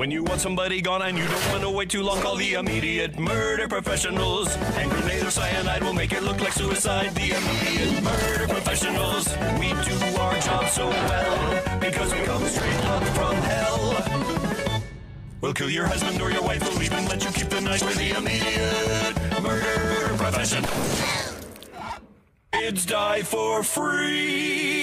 When you want somebody gone and you don't want to wait too long, call the immediate murder professionals. And grenade or cyanide will make it look like suicide. The immediate murder professionals. We do our job so well because we come straight up from hell. We'll kill your husband or your wife. We'll even let you keep the knife with the immediate murder professionals. Kids die for free.